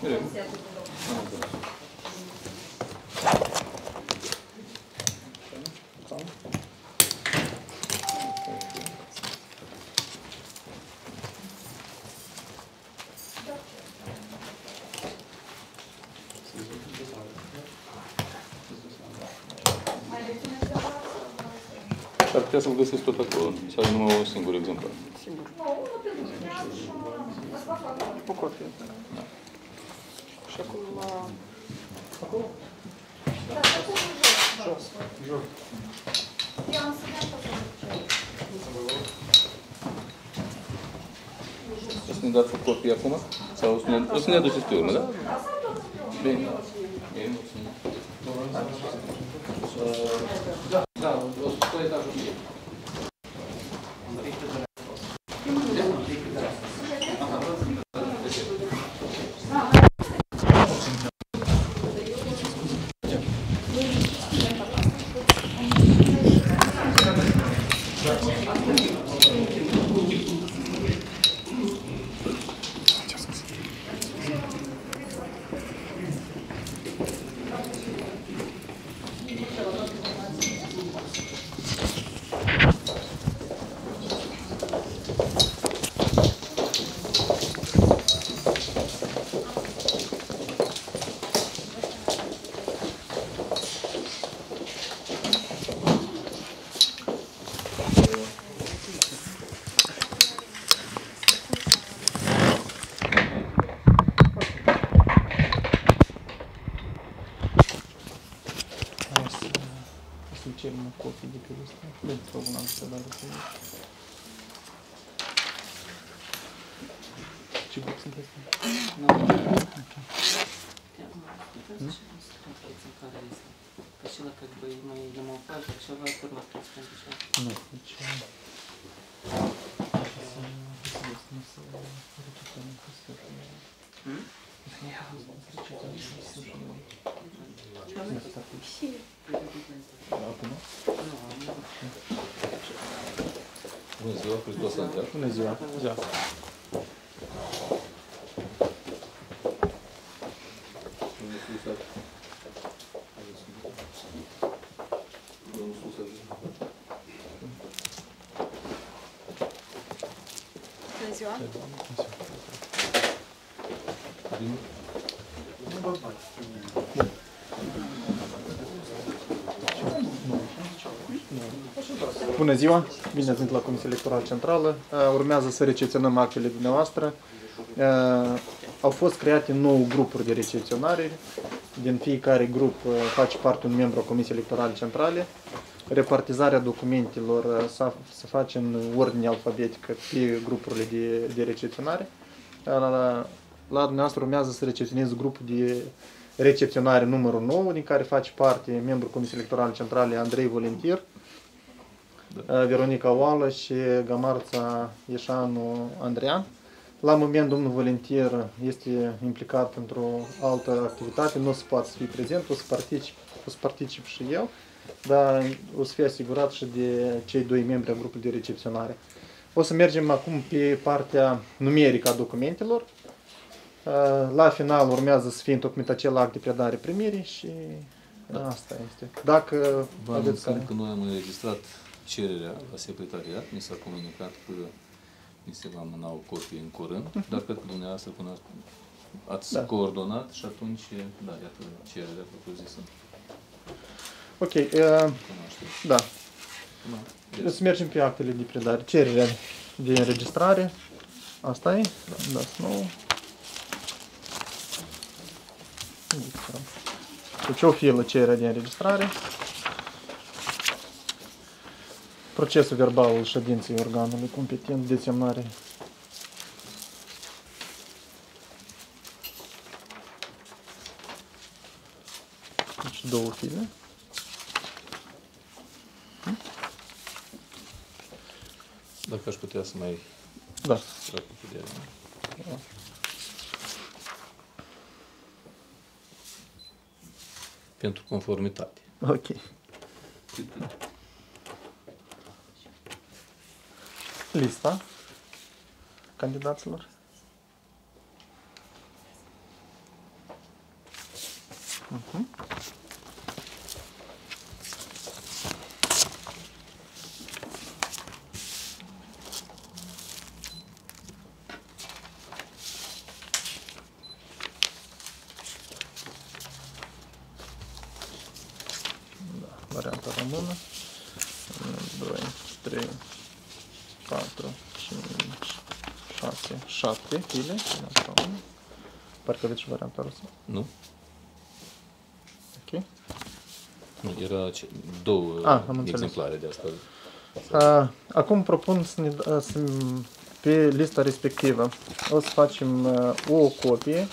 Comisia de bloc. Am înțeles. Mai rețineți de la Și ar putea să-l găsesc tot acolo. Sau e numai un singur exemplar. Sigur. Nu, unul pentru dumneavoastră și una... Ați fac acolo. O copie. Și acolo la... Acolo? Dar să pun în jos. Jos. Eu am să dea tot O să ne dați o copie acum? Sau o să ne, o să ne aduceți pe urmă, da? Bine. Bine, mulțumim. Da, o să pe etajul altceva formatul ăsta. Nu, deci... Bună ziua, Hristos Bună ziua! Bună ziua! Da. Bună ziua! Bine ați venit la Comisia Electorală Centrală. Uh, Urmează să recepționăm actele dumneavoastră. Uh, Au fost create nouă grupuri de recepționare. Din fiecare grup uh, face parte un membru a Comisiei Electorale Centrale. Repartizarea documentelor uh, s-a- se face în ordine alfabetică pe grupurile de, de recepționare. Uh, La, la, la dumneavoastră urmează să recepționez grupul de recepționare numărul 9, din care face parte membrul Comisiei Electorale Centrale Andrei Volentir. Uh, Veronica Oală și Gamarța Ieșanu Andrean. La moment, domnul Valentir este implicat într-o altă activitate, nu o să poate să fie prezent, o să particip, o să particip și eu, dar o să fie asigurat și de cei doi membri ai grupului de recepționare. O să mergem acum pe partea numerică a documentelor. Uh, La final urmează să fie întocmit acel act de predare primirii și asta este. Dacă Vă aveți anunțăm care... că noi am înregistrat cererea la secretariat, mi s-a comunicat că mi se va mâna o copie în curând, dar cred că dumneavoastră cunoaște, ați Da. coordonat și atunci, da, iată cererea propriu-zisă. Ok, uh, Cunoașteți. da. Da. O să mergem pe actele de predare. Cererea de înregistrare. Asta e? Da, nou. Deci o filă cererea de înregistrare. Procesul verbal al ședinței organului competent de semnare. Deci două file. Dacă aș putea să mai Da. trag cu puterea. Pentru conformitate. Ok. lista candidaților. Uh-huh. 6, 7 file. Varianta română. Parcă aveți și varianta rusă. Nu? Ok. Nu, era ce, două Ah, am înțeles. exemplare de asta. A, Acum propun să ne, da- să, pe lista respectivă o să facem uh, o copie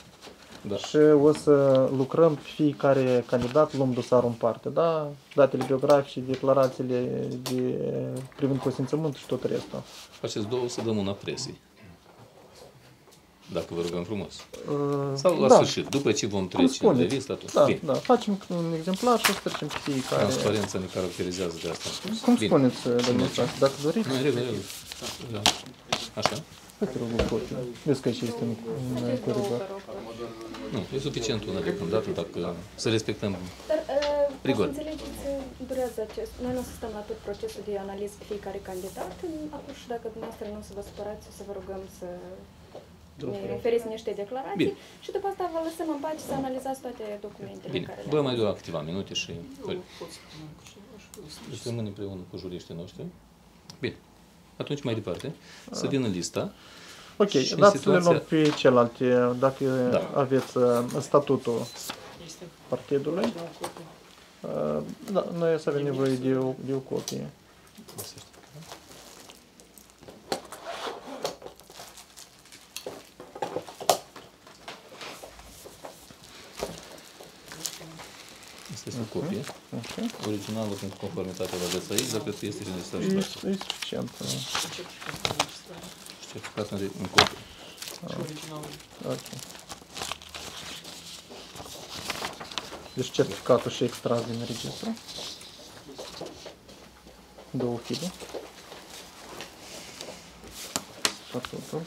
Da. și o să lucrăm pe fiecare candidat, luăm dosarul în parte, da? Datele biografice, declarațiile de, privind consimțământ și tot restul. Faceți două să dăm una presei. Dacă vă rugăm frumos. Uh, Sau la da, sfârșit, după ce vom cum trece de spuneți. listă, atunci. Da, Bine. da, facem un exemplar și o să trecem pe fiecare. Transparența ne caracterizează de asta. Cum Bine. spuneți, domnul Stas, dacă doriți, Nu, e regulă, e regulă. Da. Așa? să te rog o copie. Vezi că aici este un, un coridor. Nu, e suficient una deocamdată dacă să respectăm. Dar, uh, Rigor. să înțelegeți, uh, durează acest. Noi nu o să stăm la tot procesul de analiză pe fiecare candidat. Atunci, dacă dumneavoastră nu o să vă supărați, o să vă rugăm să ne referiți niște declarații Bine. și după asta vă lăsăm în pace să analizați toate documentele Bine, care le bă, mai doar câteva minute și Eu pot să rămân cu și eu și deci rămân împreună cu juriștii noștri. Bine. Atunci mai departe, să vină lista. Ok, Și în dați să le situația- luăm pe celelalte, dacă Da. aveți uh, statutul Este partidului. o copie. Uh, Da, noi o să avem nevoie de o, de o copie. Asta este o copie. Ok. Originalul pentru conformitate la veți aici, dar cred că este și înregistrat și E, asta. e suficient. uh, Certificat de înregistrare Certificat în, în copie. și originalul. Ok. Deci certificatul și extras din registru. Două file. Statutul.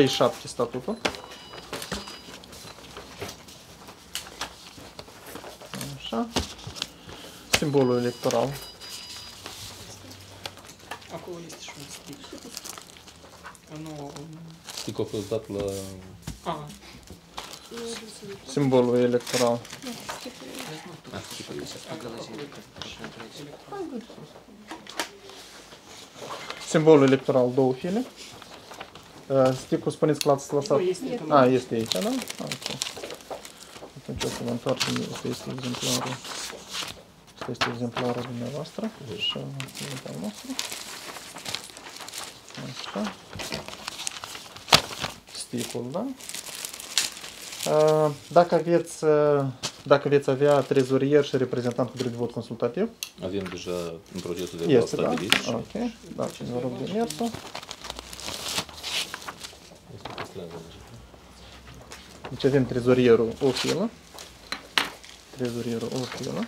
Trei șapte statutul. Așa. Simbolul electoral. Acolo este și un stick. Nu, Știi că a fost dat la... a, Simbolul electoral. Ah, știi că aici. Simbolul electoral două file. Uh, Sticul spuneți că l-ați nu lăsat. este A, este aici, da? Ah, Ok. Atunci o să vă întoarcem. Asta este exemplarul. Asta este exemplarul dumneavoastră. Și exemplarul nostru. Așa. Sticul, da? Uh, Dacă aveți, uh, dacă veți avea trezorier și reprezentant cu drept de vot consultativ, Avem deja în procesul de este, da? stabilit și Ok, da, vă rog de mersul. Este păstrează deja. Deci avem trezorierul o filă. Trezorierul o filă.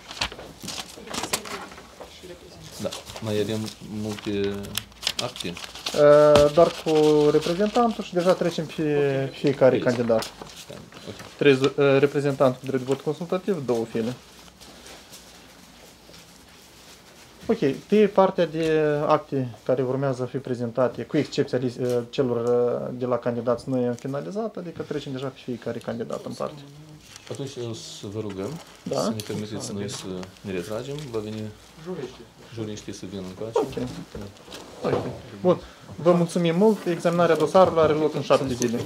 Da, mai avem multe acte. Uh, Doar cu reprezentantul și deja trecem pe fiecare Lista. candidat. Ok. Trezo- uh, reprezentant cu drept de vot consultativ, două file. Ok, pe partea de acte care urmează a fi prezentate, cu excepția lis- uh, celor uh, de la candidați, noi am finalizat, adică trecem deja pe fiecare candidat în parte. Atunci o să vă rugăm Da. să ne permiteți noi să ne retragem. Va veni juriștii să vină în pace. Ok. Ok. Bun. Vă mulțumim mult. Examinarea dosarului are loc în șapte zile.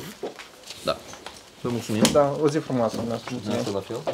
Da. Vă mulțumim. Da, o zi frumoasă. dumneavoastră. Mulțumim. Dumneavoastră la fel.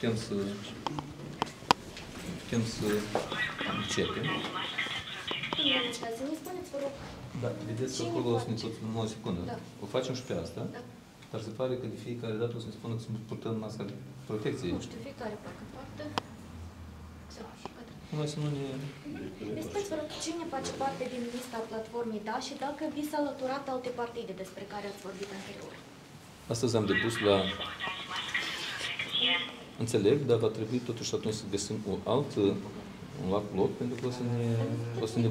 putem să putem să începem. Să ne spuneți, vă rog, Da, vedeți că Cine acolo o să ne face? tot, numai o secundă. Da. O facem și pe asta, Da. dar se pare că de fiecare dată o să ne spună că să purtăm masca de protecție. nu știu, fiecare parcă parte. Să, gata. Numai să nu ne... Deci, spuneți, vă rog, cine face parte din lista platformei DA și dacă vi s-a alăturat alte partide despre care ați vorbit anterior? Astăzi am depus la... Înțeleg, dar va trebui totuși atunci să găsim un alt, un alt loc, pentru că o să ne, o să ne,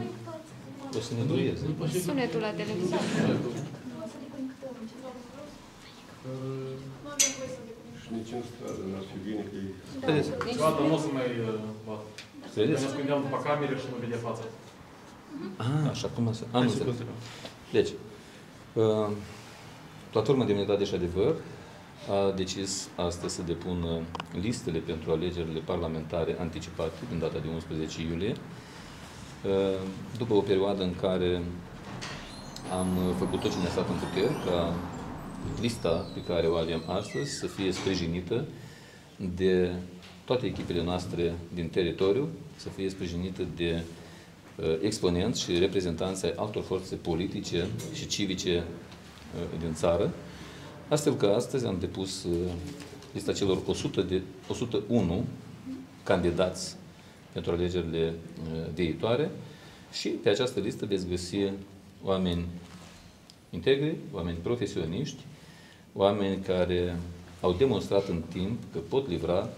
o să ne duieze. Sunetul la televizor. Și nici în stradă n-ar fi bine că e Vedeți? Niciodată nu o să mai uh, vadă. Credeți? Ne ascundeam după camere și nu vedea fața. Ah, și acum să... Am înțeles. Deci, uh, Platforma Demnitate și Adevăr a decis astăzi să depună listele pentru alegerile parlamentare anticipate din data de 11 iulie, uh, după o perioadă în care am făcut tot ce ne-a stat în putere ca lista pe care o avem astăzi să fie sprijinită de toate echipele noastre din teritoriu, să fie sprijinită de uh, exponenți și reprezentanți ai altor forțe politice și civice uh, din țară, astfel că astăzi am depus uh, lista celor 100 de, 101 candidați pentru alegerile uh, viitoare și pe această listă veți găsi oameni integri, oameni profesioniști, oameni care au demonstrat în timp că pot livra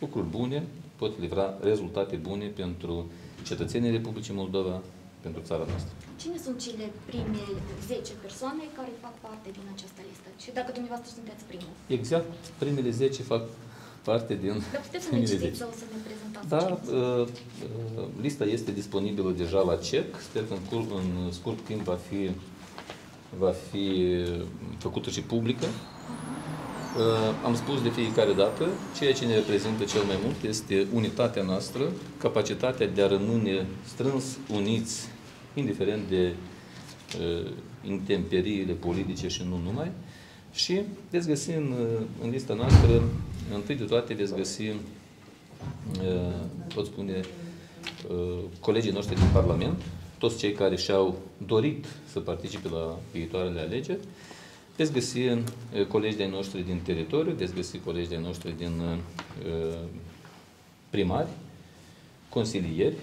lucruri bune, pot livra rezultate bune pentru cetățenii Republicii Moldova, pentru țara noastră. Cine sunt cele prime 10 persoane care fac parte din această listă? Și dacă dumneavoastră sunteți primul. Exact, primele 10 fac parte din Dar puteți să ne primele citiți 10. sau să ne prezentați Da, cine sunt? uh, uh, lista este disponibilă deja la CEC. Sper că în, cur- în scurt timp va fi, va fi făcută și publică. Uh, Am spus de fiecare dată, ceea ce ne reprezintă cel mai mult este unitatea noastră, capacitatea de a rămâne strâns uniți, indiferent de uh, intemperiile politice și nu numai. Și veți găsi în, uh, în lista noastră, întâi de toate veți găsi uh, pot spune, uh, colegii noștri din Parlament, toți cei care și-au dorit să participe la viitoarele alegeri, veți găsi uh, colegi de noștri din teritoriu, veți găsi colegi de noștri din uh, primari, consilieri,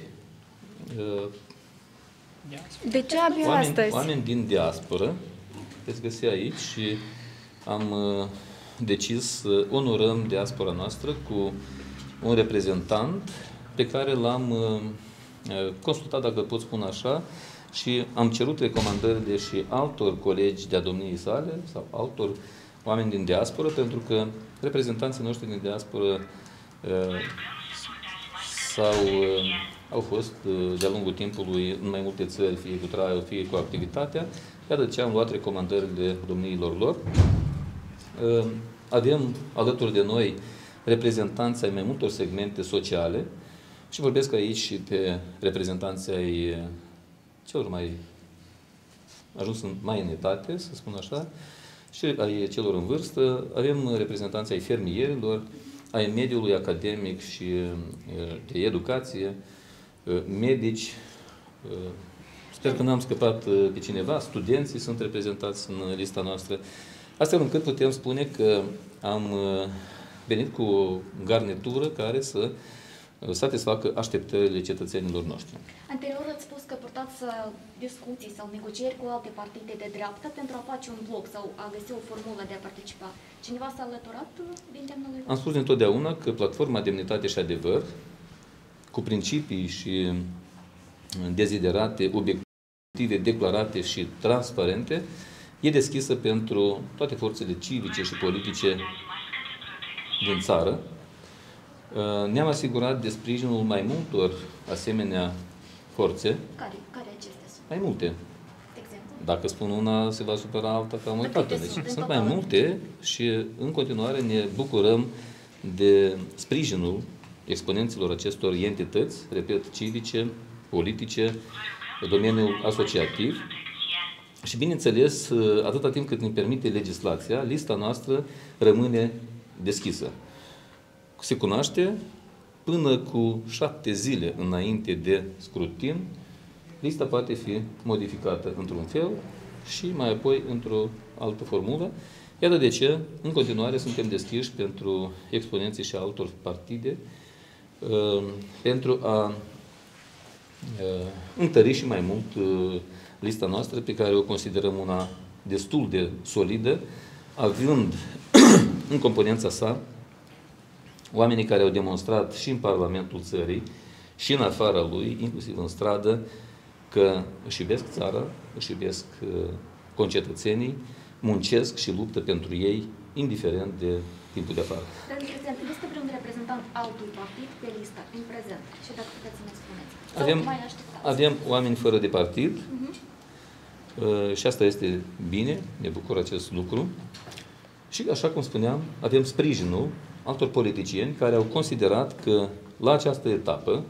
uh, De ce abia oameni, astăzi? oameni din diasporă, veți găsi aici și am uh, decis să onorăm diaspora noastră cu un reprezentant pe care l-am uh, uh, consultat, dacă pot spune așa, și am cerut recomandările și altor colegi de-a domniei sale sau altor oameni din diasporă, pentru că reprezentanții noștri din diasporă uh, sau uh, au fost uh, de-a lungul timpului în mai multe țări, fie cu traiul, fie cu activitatea. Iată de ce am luat recomandările domniilor lor. Uh, Avem alături de noi reprezentanți ai mai multor segmente sociale și vorbesc aici și pe reprezentanții ai uh, celor mai ajuns în, mai în etate, să spun așa, și ai celor în vârstă. Avem reprezentanții ai fermierilor, ai mediului academic și uh, de educație, uh, medici, uh, sper că n-am scăpat uh, pe cineva, studenții sunt reprezentați în lista noastră, astfel încât putem spune că am uh, venit cu o garnitură care să uh, satisfacă așteptările cetățenilor noștri. Anterior ați spus că purtați uh, discuții sau negocieri cu alte partide de dreapta pentru a face un bloc sau a găsi o formulă de a participa. Cineva s-a alăturat uh, din demnului Am spus întotdeauna că platforma Demnitate și Adevăr, cu principii și uh, deziderate, obiective declarate și transparente, e deschisă pentru toate forțele civice și politice din țară. Uh, Ne-am asigurat de sprijinul mai multor asemenea forțe, Care, care acestea sunt, mai multe, de exemplu? dacă spun una, se va supăra alta că am uitat câte Deci sunt în sunt total? mai multe și în continuare ne bucurăm de sprijinul exponenților acestor entități, repet, civice, politice, domeniul asociativ. Și bineînțeles, atâta timp cât ne permite legislația, lista noastră rămâne deschisă. Se cunoaște până cu șapte zile înainte de scrutin, lista poate fi modificată într-un fel și mai apoi într-o altă formulă. Iată de ce, în continuare, suntem deschiși pentru exponenții și altor partide uh, pentru a uh, întări și mai mult uh, lista noastră, pe care o considerăm una destul de solidă, având în componența sa oamenii care au demonstrat și în Parlamentul țării și în afara lui, inclusiv în stradă, că își iubesc țara, își iubesc uh, concetățenii, muncesc și luptă pentru ei, indiferent de timpul de afară. Domnul președinte, este vreun reprezentant altui partid pe listă în prezent? Și dacă puteți să ne spuneți. Sau Avem, mai așteptați? avem oameni fără de partid Mhm. uh, și asta este bine, ne bucură acest lucru. Și, așa cum spuneam, avem sprijinul altor politicieni care au considerat că la această etapă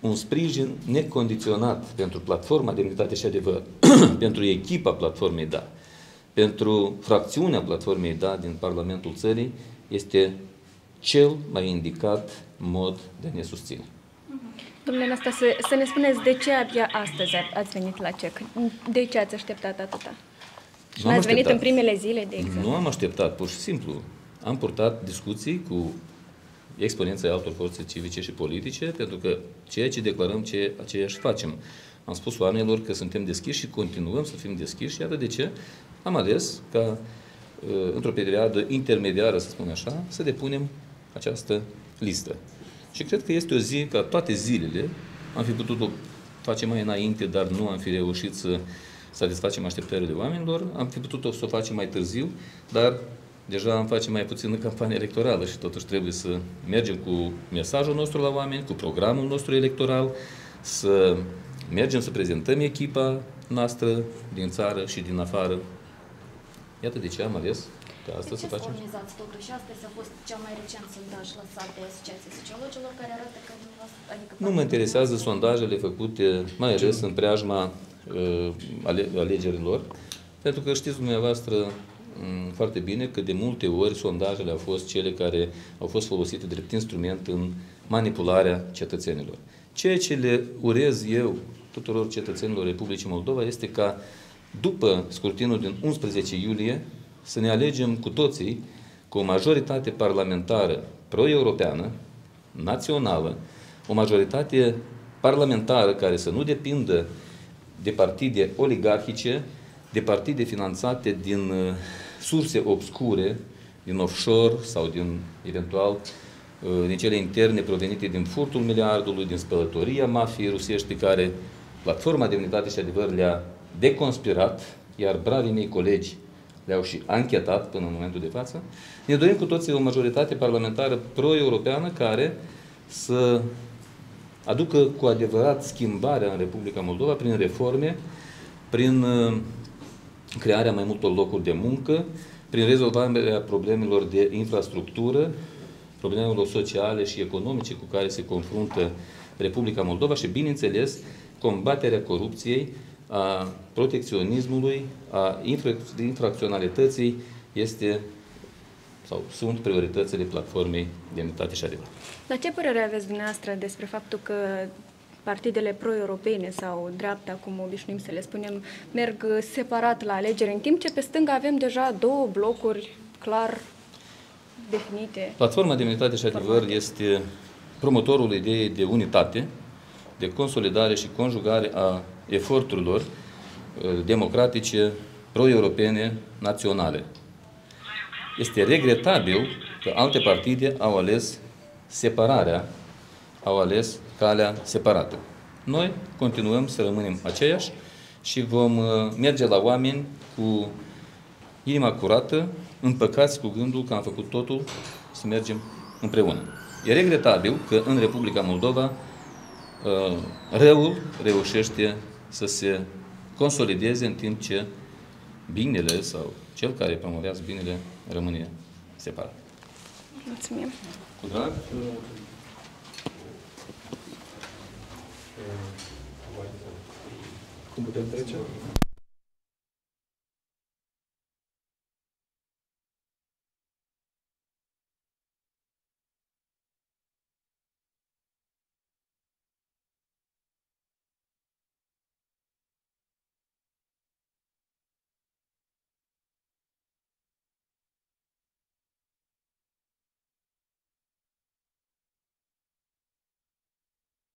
un sprijin necondiționat pentru platforma Demnitate și Adevăr, pentru echipa platformei DA, pentru fracțiunea platformei DA din Parlamentul țării este cel mai indicat mod de a ne susține. Domnule Năstase, să ne spuneți de ce abia astăzi a- ați venit la CEC? De ce ați așteptat atâta? Și Nu am n-ați venit așteptat. în primele zile, de exemplu? Nu am așteptat, pur și simplu. Am purtat discuții cu exponenții altor forțe civice și politice, pentru că ceea ce declarăm, ce aceeași facem. Am spus oamenilor că suntem deschiși și continuăm să fim deschiși, iată de ce am ales ca uh, într-o perioadă intermediară, să spun așa, să depunem această listă. Și cred că este o zi ca toate zilele, am fi putut-o face mai înainte, dar nu am fi reușit să satisfacem așteptările oamenilor, am fi putut-o să o facem mai târziu, dar deja am face mai puțin în campanie electorală și totuși trebuie să mergem cu mesajul nostru la oameni, cu programul nostru electoral, să mergem să prezentăm echipa noastră din țară și din afară. Iată de ce am ales ca De astăzi ce să facem. organizați totuși? Astăzi a fost cel mai recent sondaj lăsat de Asociația Sociologilor care arată că dumneavoastră, adică Nu mă interesează sondajele făcute, mai ales în preajma uh, ale, alegerilor, pentru că știți dumneavoastră m, foarte bine că de multe ori sondajele au fost cele care au fost folosite drept instrument în manipularea cetățenilor. Ceea ce le urez eu tuturor cetățenilor Republicii Moldova este ca după scrutinul din 11 iulie să ne alegem cu toții cu o majoritate parlamentară pro-europeană, națională, o majoritate parlamentară care să nu depindă de partide oligarhice, de partide finanțate din uh, surse obscure, din offshore sau din, eventual, uh, din cele interne provenite din furtul miliardului, din spălătoria mafiei rusești pe care Platforma Demnitate și Adevăr le-a deconspirat, iar bravii mei colegi le-au și anchetat până în momentul de față. Ne dorim cu toții o majoritate parlamentară pro-europeană care să aducă cu adevărat schimbarea în Republica Moldova prin reforme, prin uh, crearea mai multor locuri de muncă, prin rezolvarea problemelor de infrastructură, problemelor sociale și economice cu care se confruntă Republica Moldova și, bineînțeles, combaterea corupției, a protecționismului, a infra- infracționalității este sau sunt prioritățile platformei Demnitate și Adevăr. Dar ce părere aveți dumneavoastră despre faptul că partidele pro-europene sau dreapta, cum obișnuim să le spunem, merg separat la alegeri, în timp ce pe stânga avem deja două blocuri clar definite? Platforma Demnitate și Adevăr este promotorul ideii de unitate, de consolidare și conjugare a eforturilor uh, democratice, pro-europene, naționale. Este regretabil că alte partide au ales separarea, au ales calea separată. Noi continuăm să rămânem aceiași și vom uh, merge la oameni cu inima curată, împăcați cu gândul că am făcut totul să mergem împreună. E regretabil că în Republica Moldova uh, răul reușește să se consolideze în timp ce binele sau cel care promovează binele rămâne separat. Mulțumim! Cu drag. Cum putem trece?